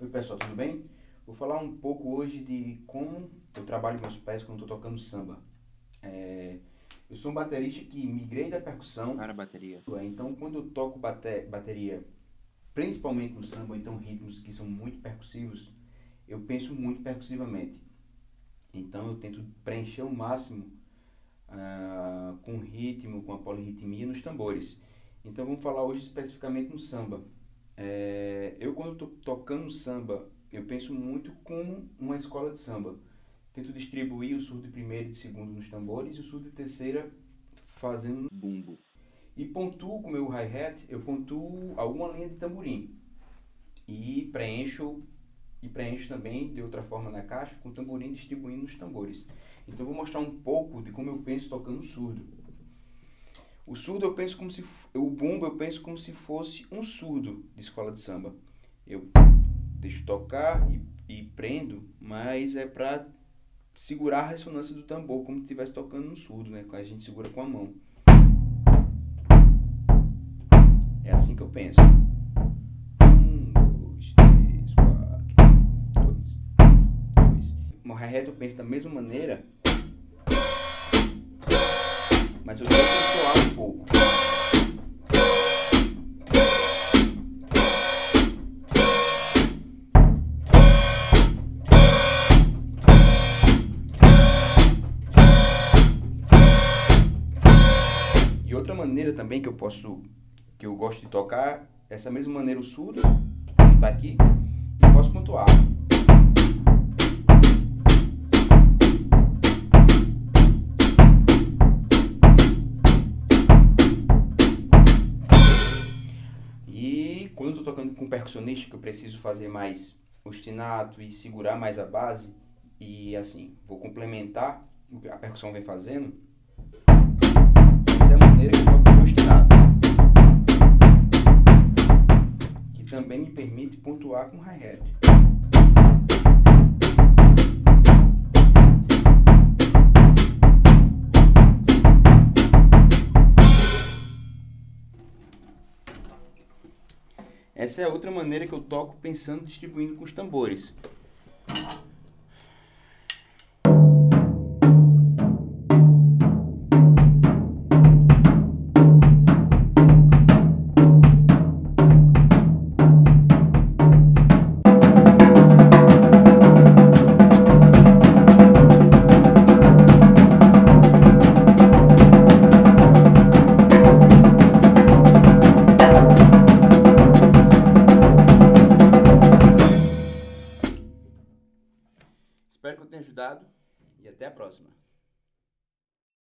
Oi pessoal, tudo bem? Vou falar um pouco hoje de como eu trabalho meus pés quando estou tocando samba. É, eu sou um baterista que migrei da percussão para a bateria. Então quando eu toco bate bateria, principalmente no samba, então ritmos que são muito percussivos, eu penso muito percussivamente. Então eu tento preencher o máximo uh, com ritmo, com a polirritmia nos tambores. Então vamos falar hoje especificamente no samba. É, eu quando estou tocando samba, eu penso muito como uma escola de samba. Tento distribuir o surdo de primeira e de segundo nos tambores e o surdo de terceira fazendo bumbo. E pontuo com meu hi-hat, eu pontuo alguma linha de tamborim. E preencho e preencho também de outra forma na caixa com tamborim distribuindo nos tambores. Então vou mostrar um pouco de como eu penso tocando surdo. O surdo eu penso como se o bumbo eu penso como se fosse um surdo de escola de samba. Eu deixo tocar e, e prendo, mas é para segurar a ressonância do tambor como se estivesse tocando no surdo, né? A gente segura com a mão. É assim que eu penso. Um, dois, três, quatro, dois, dois. Uma hi-hat eu penso da mesma maneira mas eu deixo soar um pouco. Outra maneira também que eu posso, que eu gosto de tocar, essa mesma maneira o surdo, tá aqui, e posso pontuar. quando eu estou tocando com percussionista, que eu preciso fazer mais ostinato e segurar mais a base, e assim, vou complementar o que a percussão vem fazendo, permite pontuar com hi-hat. Essa é outra maneira que eu toco pensando distribuindo com os tambores. Espero que eu tenha ajudado e até a próxima.